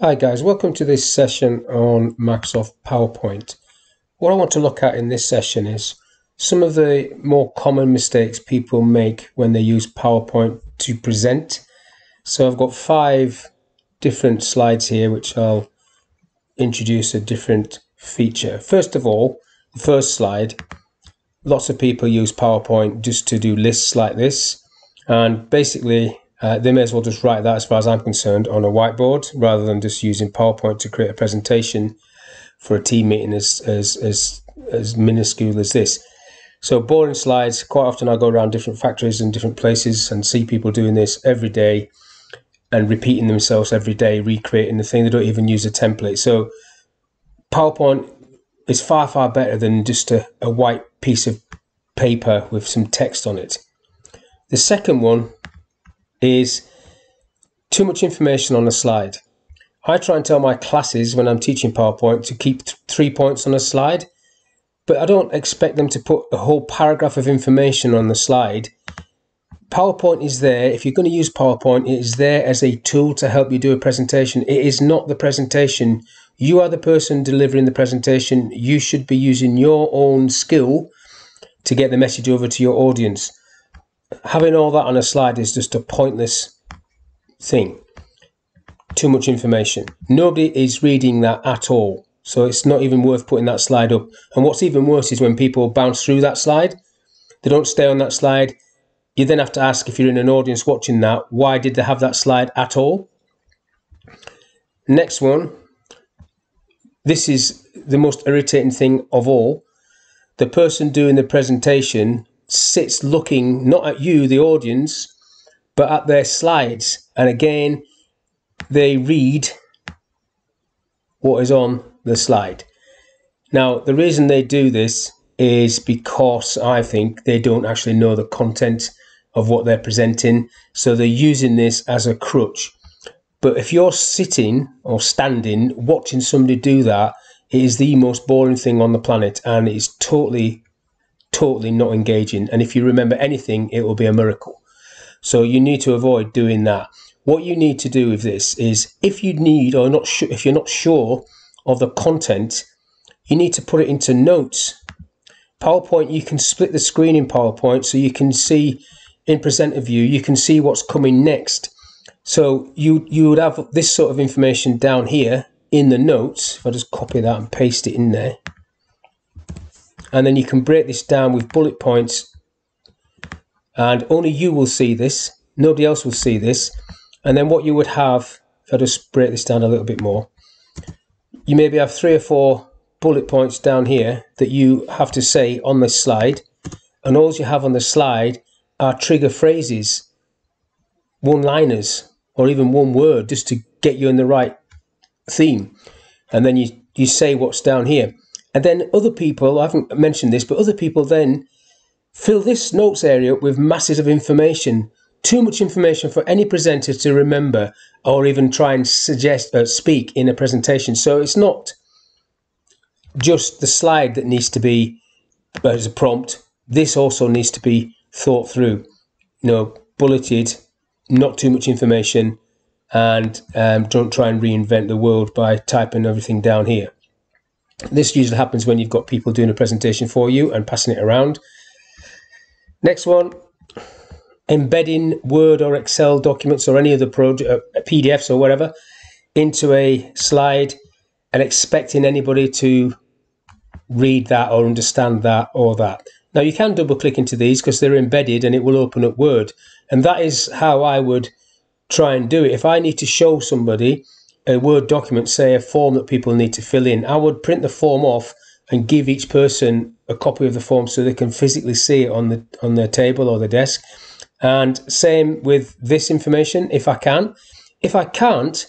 Hi guys, welcome to this session on Microsoft PowerPoint. What I want to look at in this session is some of the more common mistakes people make when they use PowerPoint to present. So I've got five different slides here which I'll introduce a different feature. First of all, the first slide, lots of people use PowerPoint just to do lists like this and basically uh, they may as well just write that, as far as I'm concerned, on a whiteboard rather than just using PowerPoint to create a presentation for a team meeting as, as, as, as minuscule as this. So boring slides, quite often I go around different factories and different places and see people doing this every day and repeating themselves every day, recreating the thing. They don't even use a template. So PowerPoint is far, far better than just a, a white piece of paper with some text on it. The second one is too much information on a slide. I try and tell my classes when I'm teaching PowerPoint to keep th three points on a slide, but I don't expect them to put a whole paragraph of information on the slide. PowerPoint is there. If you're going to use PowerPoint, it is there as a tool to help you do a presentation. It is not the presentation. You are the person delivering the presentation. You should be using your own skill to get the message over to your audience having all that on a slide is just a pointless thing. Too much information. Nobody is reading that at all. So it's not even worth putting that slide up. And what's even worse is when people bounce through that slide, they don't stay on that slide. You then have to ask if you're in an audience watching that, why did they have that slide at all? Next one. This is the most irritating thing of all. The person doing the presentation sits looking not at you, the audience, but at their slides. And again, they read what is on the slide. Now, the reason they do this is because I think they don't actually know the content of what they're presenting. So they're using this as a crutch. But if you're sitting or standing watching somebody do that, it is the most boring thing on the planet and it is totally totally not engaging. And if you remember anything, it will be a miracle. So you need to avoid doing that. What you need to do with this is if you need or not sure if you're not sure of the content, you need to put it into notes. PowerPoint, you can split the screen in PowerPoint so you can see in presenter view, you can see what's coming next. So you you would have this sort of information down here in the notes. If I just copy that and paste it in there and then you can break this down with bullet points. And only you will see this. Nobody else will see this. And then what you would have if I just break this down a little bit more you maybe have three or four bullet points down here that you have to say on this slide. And all you have on the slide are trigger phrases one liners or even one word just to get you in the right theme. And then you you say what's down here and then other people, I haven't mentioned this, but other people then fill this notes area with masses of information. Too much information for any presenter to remember or even try and suggest uh, speak in a presentation. So it's not just the slide that needs to be uh, as a prompt. This also needs to be thought through. You know, bulleted, not too much information, and um, don't try and reinvent the world by typing everything down here. This usually happens when you've got people doing a presentation for you and passing it around. Next one, embedding Word or Excel documents or any other project, uh, PDFs or whatever, into a slide and expecting anybody to read that or understand that or that. Now you can double click into these because they're embedded and it will open up Word. And that is how I would try and do it. If I need to show somebody a Word document, say a form that people need to fill in, I would print the form off and give each person a copy of the form so they can physically see it on the on their table or the desk. And same with this information, if I can. If I can't,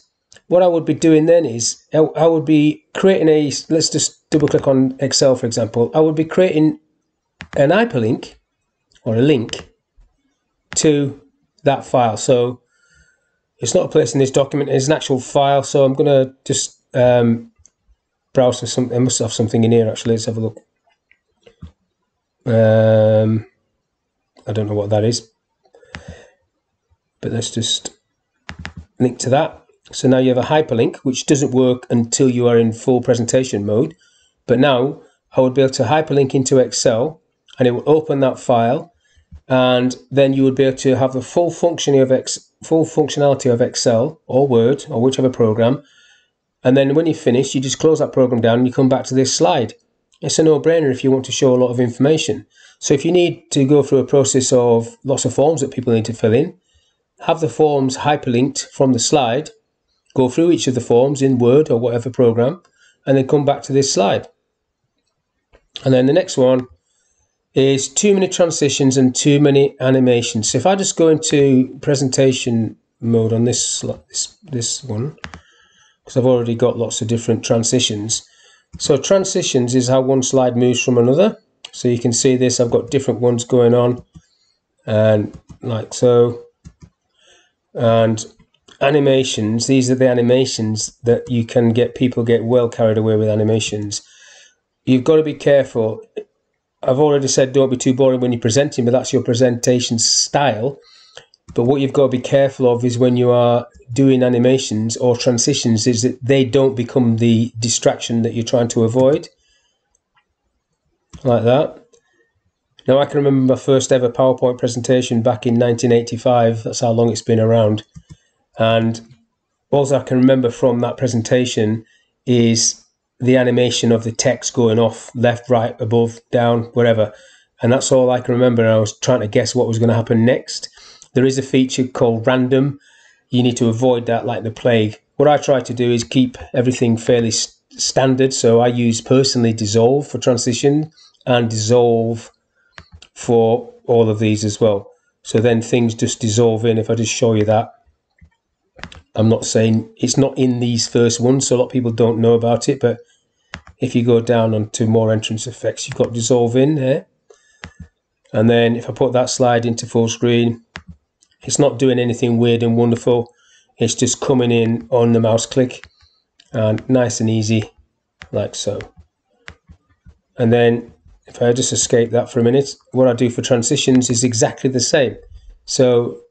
what I would be doing then is I would be creating a let's just double click on Excel for example. I would be creating an hyperlink or a link to that file. So it's not a place in this document, it's an actual file. So I'm going to just um, browse for something. I must have something in here actually. Let's have a look. Um, I don't know what that is. But let's just link to that. So now you have a hyperlink, which doesn't work until you are in full presentation mode. But now I would be able to hyperlink into Excel and it will open that file and then you would be able to have the full functioning of X, full functionality of Excel or Word or whichever program. And then when you finish, you just close that program down and you come back to this slide. It's a no-brainer if you want to show a lot of information. So if you need to go through a process of lots of forms that people need to fill in, have the forms hyperlinked from the slide, go through each of the forms in Word or whatever program, and then come back to this slide. And then the next one is too many transitions and too many animations. So if I just go into presentation mode on this this, this one, because I've already got lots of different transitions. So transitions is how one slide moves from another. So you can see this, I've got different ones going on and like so. And animations, these are the animations that you can get people get well carried away with animations. You've got to be careful I've already said don't be too boring when you're presenting, but that's your presentation style. But what you've got to be careful of is when you are doing animations or transitions, is that they don't become the distraction that you're trying to avoid. Like that. Now, I can remember my first ever PowerPoint presentation back in 1985. That's how long it's been around. And all I can remember from that presentation is the animation of the text going off left, right, above, down, wherever. And that's all I can remember. I was trying to guess what was going to happen next. There is a feature called random. You need to avoid that like the plague. What I try to do is keep everything fairly standard. So I use personally dissolve for transition and dissolve for all of these as well. So then things just dissolve in. If I just show you that, I'm not saying it's not in these first ones, so a lot of people don't know about it, but if you go down onto more entrance effects, you've got dissolve in here. And then if I put that slide into full screen, it's not doing anything weird and wonderful. It's just coming in on the mouse click and nice and easy like so. And then if I just escape that for a minute, what I do for transitions is exactly the same. So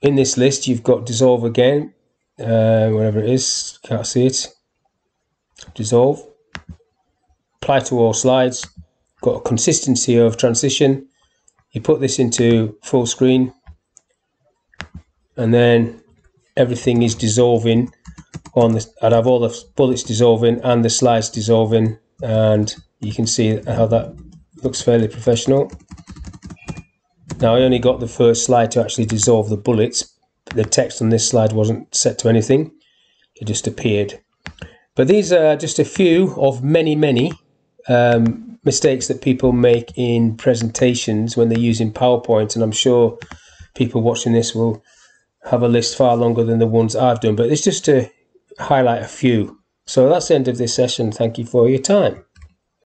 in this list, you've got dissolve again, uh, whatever it is, can't see it. Dissolve apply to all slides, got a consistency of transition. You put this into full screen and then everything is dissolving on this. I'd have all the bullets dissolving and the slides dissolving and you can see how that looks fairly professional. Now I only got the first slide to actually dissolve the bullets. The text on this slide wasn't set to anything. It just appeared. But these are just a few of many, many um, mistakes that people make in presentations when they're using PowerPoint, and I'm sure people watching this will have a list far longer than the ones I've done, but it's just to highlight a few. So that's the end of this session. Thank you for your time.